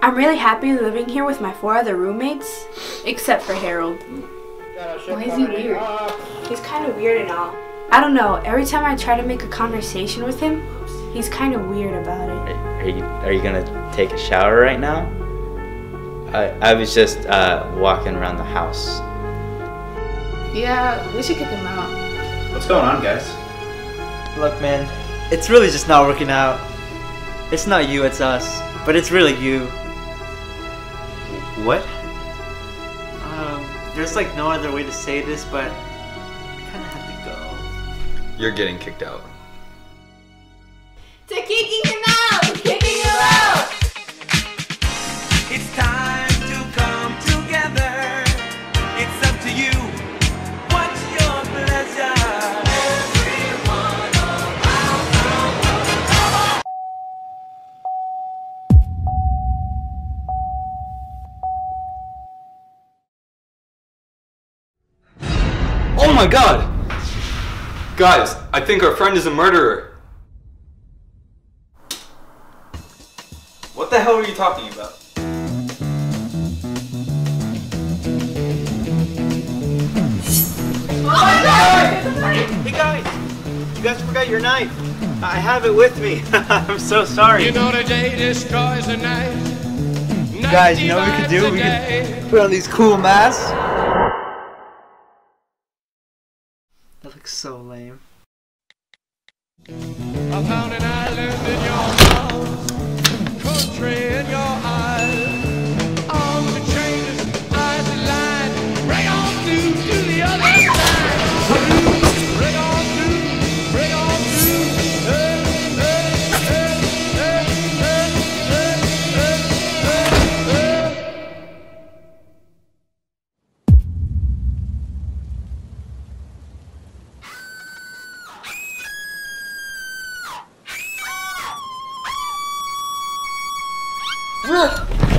I'm really happy living here with my four other roommates, except for Harold. Why is he weird? He's kind of weird and all. I don't know, every time I try to make a conversation with him, he's kind of weird about it. Are you are you gonna take a shower right now? I I was just uh, walking around the house. Yeah, we should kick him out. What's going on, guys? Look, man, it's really just not working out. It's not you, it's us. But it's really you. What? Um, there's like no other way to say this, but I kind of have to go. You're getting kicked out. To kicking him my god! Guys, I think our friend is a murderer. What the hell are you talking about? Hey guys! You guys forgot your knife. I have it with me. I'm so sorry. You know the day destroys the night. You guys, you know what we could do? We could put on these cool masks. That looks so lame. 不是。